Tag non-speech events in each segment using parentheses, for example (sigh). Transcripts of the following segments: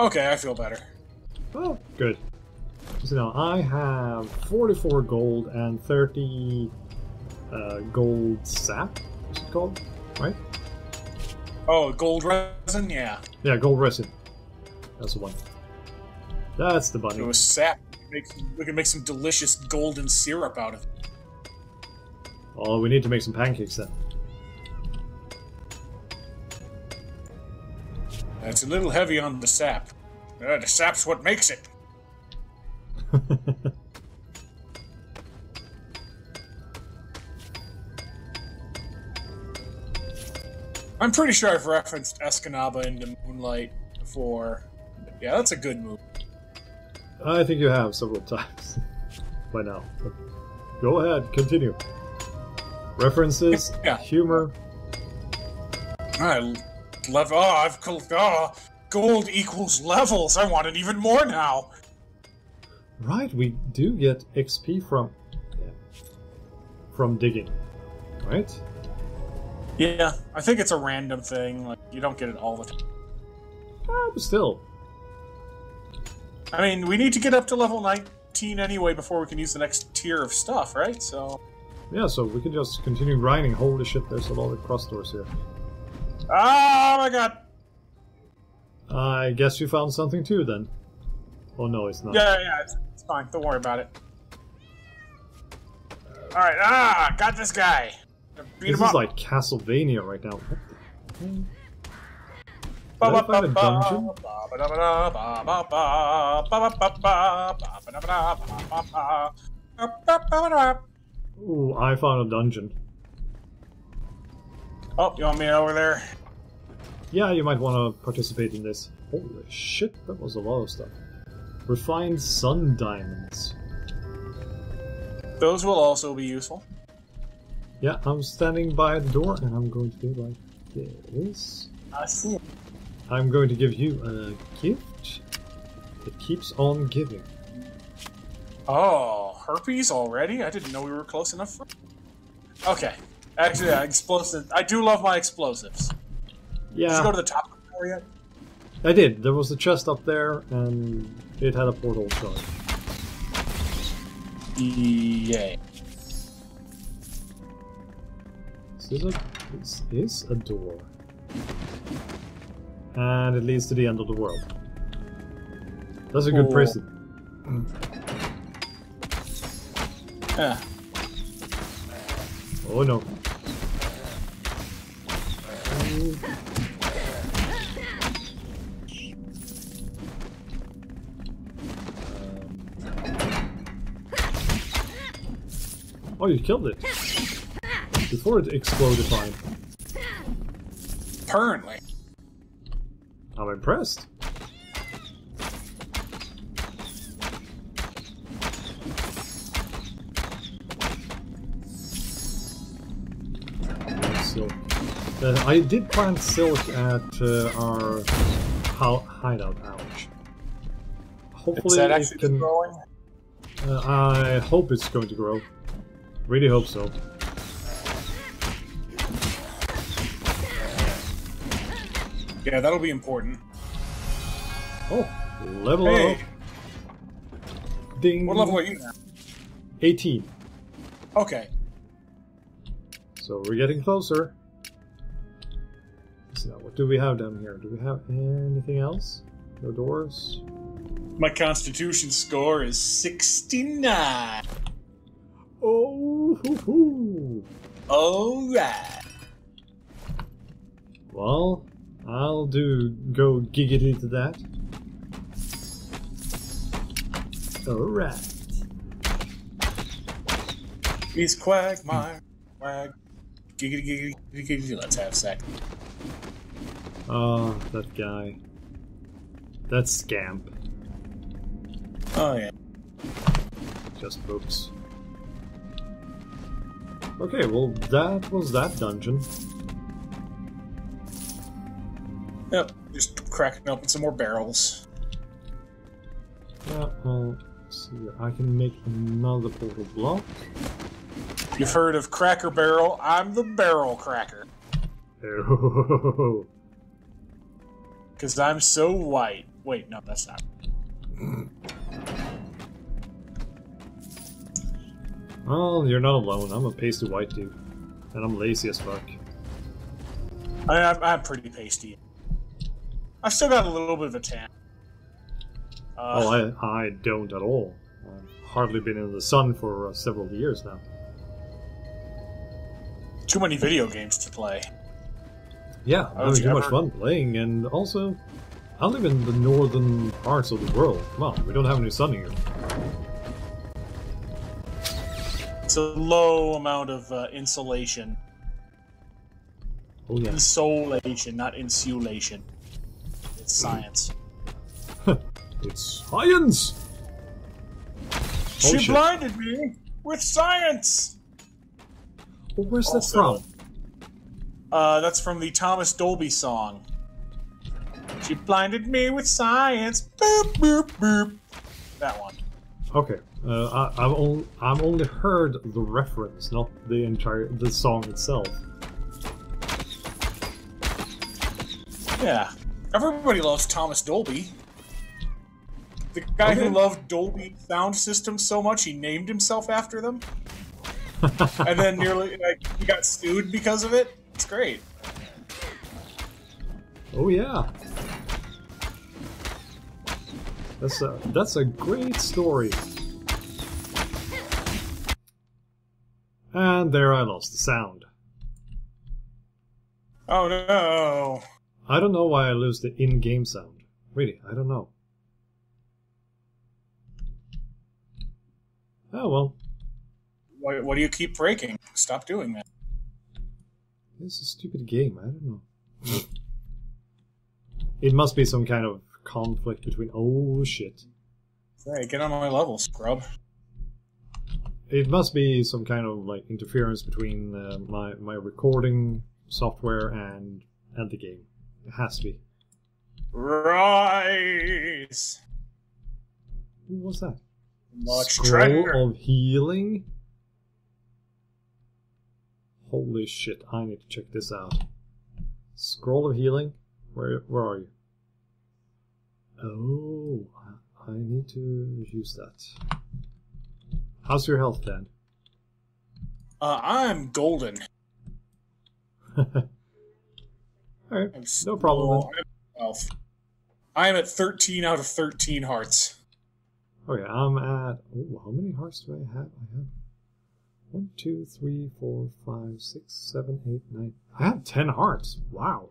Okay, I feel better. Oh, good. So now I have 44 gold and 30 uh, gold sap. What's it called? Right? Oh, gold resin? Yeah. Yeah, gold resin. That's the one. That's the It bunny. was sap. Make, we can make some delicious golden syrup out of it. Oh, we need to make some pancakes then. It's a little heavy on the sap. Uh, the sap's what makes it. (laughs) I'm pretty sure I've referenced Escanaba in da Moonlight before. Yeah, that's a good move. I think you have several (laughs) times by now. Go ahead, continue. References, (laughs) Yeah. humor. I love. Oh, I've col- oh, gold equals levels. I want it even more now. Right, we do get XP from yeah, from digging, right? Yeah, I think it's a random thing. Like you don't get it all the time. Ah, but still, I mean, we need to get up to level 19 anyway before we can use the next tier of stuff, right? So, yeah. So we can just continue grinding. Holy shit, there's a lot of cross doors here. Oh my god! I guess you found something too then. Oh no, it's not. Yeah, yeah, it's, it's fine. Don't worry about it. Alright, ah, got this guy. Beat this is up. like Castlevania right now. What the a dungeon? Ooh, I found a dungeon. Oh, you want me over there? Yeah, you might want to participate in this. Holy shit, that was a lot of stuff. Refined sun diamonds. Those will also be useful. Yeah, I'm standing by the door and I'm going to do like this. I see. I'm going to give you a gift that keeps on giving. Oh, herpes already? I didn't know we were close enough. For... Okay. Actually, yeah, explosives. I do love my explosives. Yeah. Did you go to the top of the tower yet? I did. There was a chest up there and it had a portal shard. Yay. This is a, this is a door. And it leads to the end of the world. That's a good Oh. prison. Yeah. Oh no. Oh, you killed it. Before it exploded fine. Apparently. I'm impressed. Silk. Uh, I did plant silk at uh, our hideout. Ouch. Hopefully Is that it can. growing? Uh, I hope it's going to grow. Really hope so. Yeah, that'll be important. Oh, level Hey, up. Ding. what level are you now? 18. Okay. So we're getting closer. So what do we have down here? Do we have anything else? No doors? My constitution score is 69. Oh, hoo, hoo. Alright. Well, I'll do go giggity to that. Alright. He's Quagmire. Quag. Giggity, giggity, giggity. Let's have sex. Oh, that guy. That scamp. Oh, yeah. Just books. Okay, well, that was that dungeon. Yep. Just cracking open some more barrels. Yeah, well, let's see. I can make another portal block. You've heard of Cracker Barrel? I'm the Barrel Cracker. (laughs) Oh, Because I'm so white. Wait, no, that's not. Well, you're not alone. I'm a pasty white dude. And I'm lazy as fuck. I, I'm, I'm pretty pasty. I've still got a little bit of a tan. Uh, oh, I, I don't at all. I've hardly been in the sun for uh, several years now. Too many video games to play. Yeah, I'm having too much fun playing, and also, I live in the northern parts of the world. Come on, we don't have any sun here. It's a low amount of uh, insulation. Oh yeah. Insolation, not insulation. It's science. It's science! she shit. blinded me with science! Well, where's that Also- from? Uh, that's from the Thomas Dolby song. She blinded me with science. Boop, boop, boop. That one. Okay, uh, I, I've, only, I've only heard the reference, not the entire the song itself. Yeah. Everybody loves Thomas Dolby. The guy Okay. who loved Dolby sound systems so much he named himself after them. And then nearly like you got sued because of it. It's great. Oh yeah. That's a that's a great story. And there I lost the sound. Oh no. I don't know why I lose the in-game sound. Really, I don't know. Oh well, Why, what do you keep breaking? Stop doing that. this is a stupid game. I don't know. it must be some kind of conflict between. Oh shit! Hey, get on my level, scrub. It must be some kind of like interference between uh, my my recording software and and the game. It has to be. Rise. Who was that? Much Scroll treasure. of healing. Holy shit! I need to check this out. Scroll of healing. Where where are you? Oh, I- need to use that. How's your health, Dan? Uh, I'm golden. (laughs) Alright, no problem. still- I'm at 13 out of 13 hearts. then. Okay, I'm at. Oh, how many hearts do I have? I have one, two, three, four, five, six, seven, eight, nine. I have ten hearts. Wow.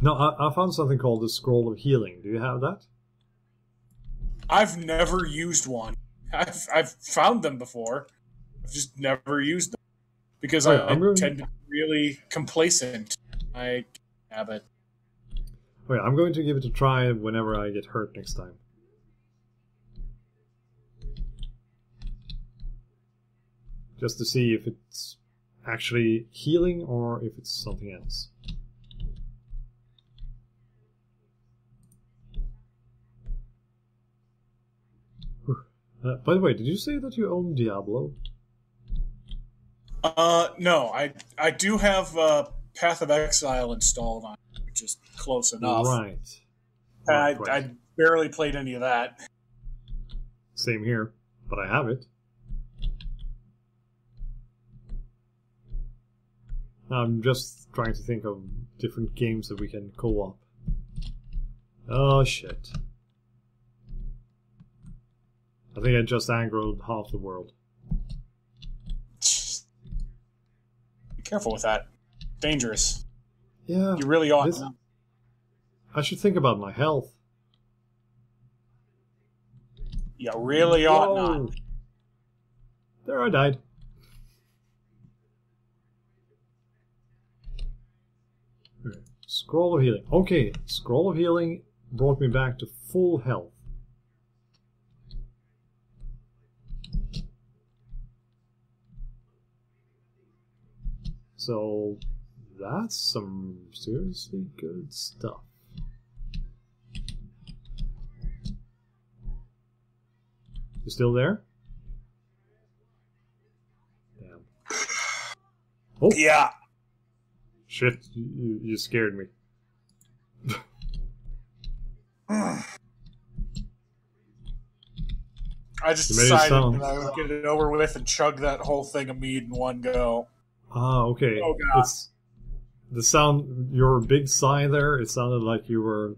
No, I, I found something called the Scroll of Healing. Do you have that? I've never used one. I've, I've found them before. I've just never used them. Because Oh, I, yeah, I'm I really- tend to be really complacent. I have it. Okay, I'm going to give it a try whenever I get hurt next time. Just to see if it's actually healing or if it's something else. Uh, by the way, did you say that you own Diablo? Uh, no, I I do have uh, Path of Exile installed on, it, which is close enough. Right. I, right. I barely played any of that. Same here, but I have it. I'm just trying to think of different games that we can co-op. Oh shit. I think I just angered half the world. Be careful with that. Dangerous. Yeah, You really ought. this-. I should think about my health. You really ought not. There I died. Scroll of healing. Okay, scroll of healing brought me back to full health. So that's some seriously good stuff. You still there? Damn. Oh, Yeah. Shit, you, you scared me. I just You made it decided that I would get it over with and chug that whole thing of mead in one go. Ah, okay. Oh, God. It's the sound. Your big sigh there. It sounded like you were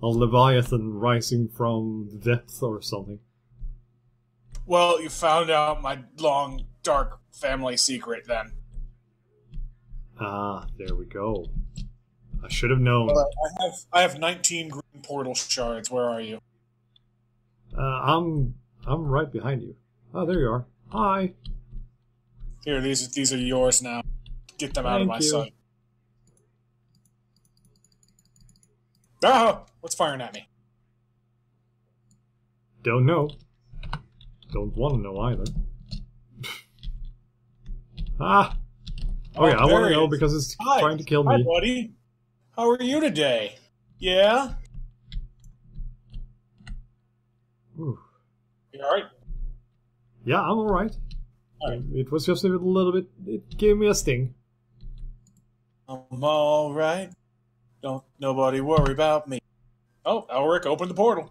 a leviathan rising from the depth or something. Well, you found out my long, dark family secret then. Ah, there we go. I should have known. Well, I have I have 19 green portal shards. Where are you? Uh, I'm I'm right behind you. Oh, there you are. Hi. Here, these these are yours now. Get them out of my you. sight. Ah! What's firing at me? Don't know. Don't want to know either. (laughs) ah. Oh, I want to know because it's Hi. trying to kill me. Hi, buddy. How are you today? Yeah. Ooh. You all right? Yeah, I'm all right. Alright. It was just a little bit. It gave me a sting. I'm all right. Don't nobody worry about me. Oh, Elric open the portal.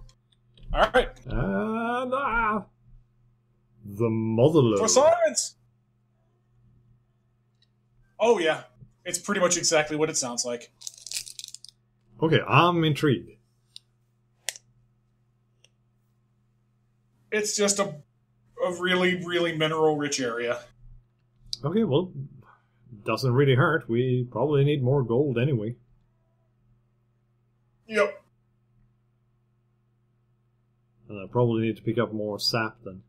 All right, And ah, the motherlode. for science. Oh yeah, it's pretty much exactly what it sounds like. Okay, I'm intrigued. It's just a a really really mineral rich area. Okay, well, doesn't really hurt. We probably need more gold anyway. Yep. And I probably need to pick up more sap then.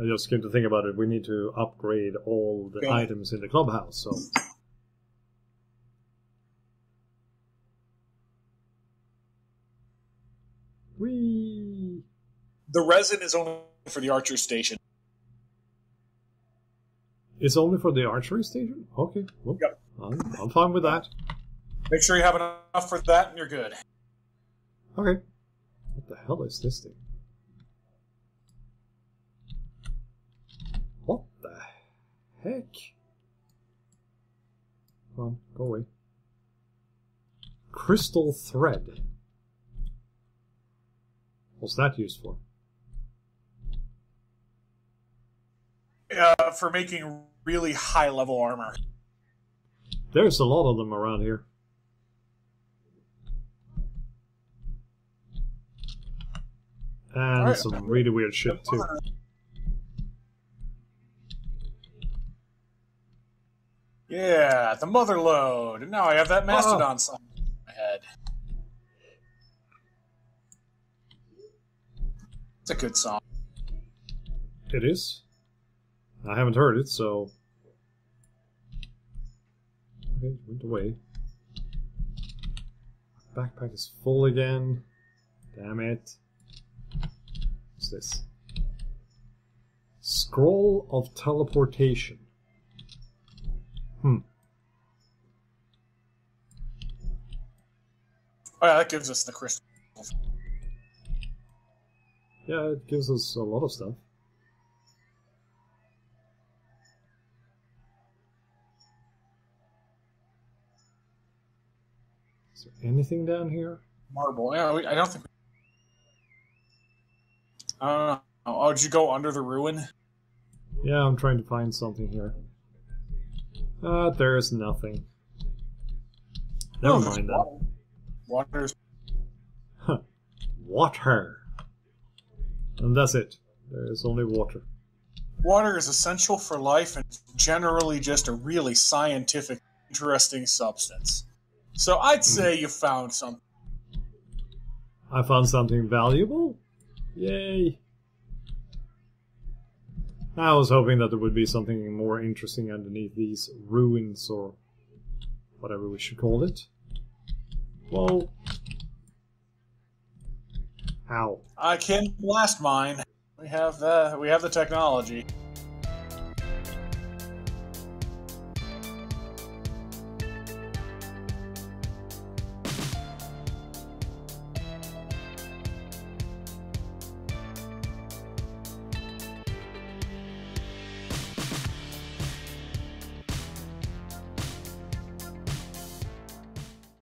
I just came to think about it. We need to upgrade all the items in the clubhouse. So we The resin is only for the archer station. it's only for the archery station. Okay, well, Yep. I'm, I'm fine with that. Make sure you have enough for that, and you're good. Okay, what the hell is this thing? What the heck? Come on, go away. Crystal thread. What's that used for? Uh, for making really high level armor. There's a lot of them around here. And Alright. some really weird shit too. Yeah, the mother load. And now I have that oh. Mastodon sign in my head. It's a good song. It is. I haven't heard it, so. Okay, went away. Backpack is full again. Damn it. What's this? Scroll of teleportation. Hmm. Oh yeah, that gives us the crystal. Yeah, it gives us a lot of stuff. Is there anything down here? Marble. Yeah, we, I don't think. I don't know. Oh, did you go under the ruin? Yeah, I'm trying to find something here. Uh, there's nothing. Never Oh, mind that. water. Water's Water. And that's it. There's only water. Water is essential for life and generally just a really scientific, interesting substance. So I'd say you found something. I found something valuable? Yay! I was hoping that there would be something more interesting underneath these ruins or whatever we should call it. Whoa. Ow. I can blast mine. We have the we have the technology.